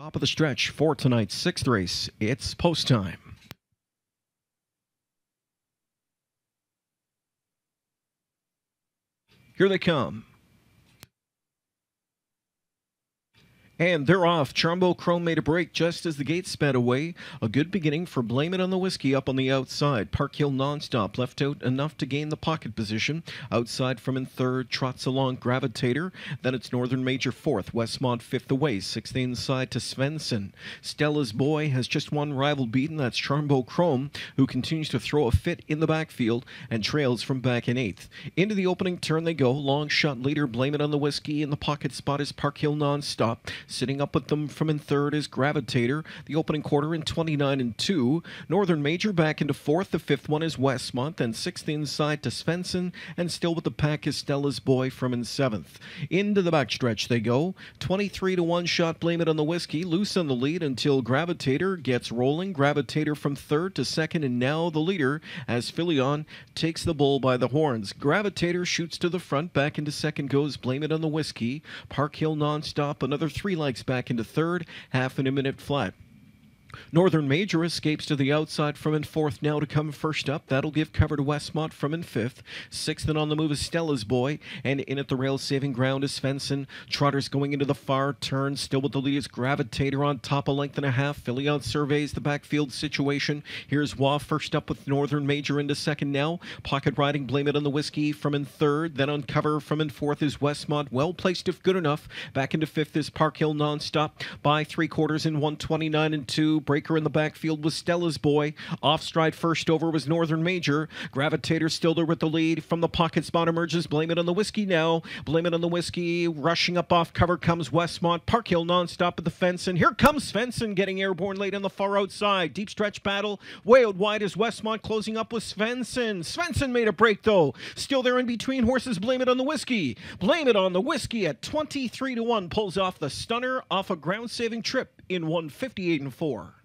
Top of the stretch for tonight's sixth race. It's post time. Here they come. And they're off. Charmbo Chrome made a break just as the gate sped away. A good beginning for Blame It on the Whiskey up on the outside. Park Hill nonstop left out enough to gain the pocket position. Outside from in third, trots along Gravitator. Then it's Northern Major fourth. Westmont fifth away. Sixth inside to Svensson. Stella's Boy has just one rival beaten. That's Charmbo Chrome, who continues to throw a fit in the backfield and trails from back in eighth. Into the opening turn they go. Long shot leader. Blame It on the Whiskey. In the pocket spot is Park Hill nonstop. Sitting up with them from in third is Gravitator. The opening quarter in 29 and 2. Northern Major back into fourth. The fifth one is Westmont. And sixth inside to Svensson. And still with the pack is Stella's Boy from in seventh. Into the backstretch they go. 23 to 1 shot. Blame it on the whiskey. Loose on the lead until Gravitator gets rolling. Gravitator from third to second. And now the leader as Filion takes the bull by the horns. Gravitator shoots to the front. Back into second goes Blame It on the Whiskey. Park Hill nonstop. Another three legs back into third, half in a minute flat. Northern Major escapes to the outside from in fourth now to come first up. That'll give cover to Westmont from in fifth. Sixth and on the move is Stella's Boy. And in at the rail saving ground is Svensson. Trotters going into the far turn. Still with the lead is Gravitator on top a length and a half. Filion surveys the backfield situation. Here's Wah first up with Northern Major into second now. Pocket riding Blame It on the Whiskey from in third. Then on cover from in fourth is Westmont. Well placed if good enough. Back into fifth is Park Hill nonstop by three quarters in 129 and two. Breaker in the backfield was Stella's boy. Off stride first over was Northern Major. Gravitator still there with the lead. From the pocket spot emerges. Blame it on the whiskey now. Blame it on the whiskey. Rushing up off cover comes Westmont. Park Hill nonstop at the fence. And here comes Svensson getting airborne late on the far outside. Deep stretch battle. Way out wide is Westmont closing up with Svensson. Svensson made a break though. Still there in between horses. Blame it on the whiskey. Blame it on the whiskey at 23 to 1. Pulls off the stunner off a ground saving trip in 158 and 4.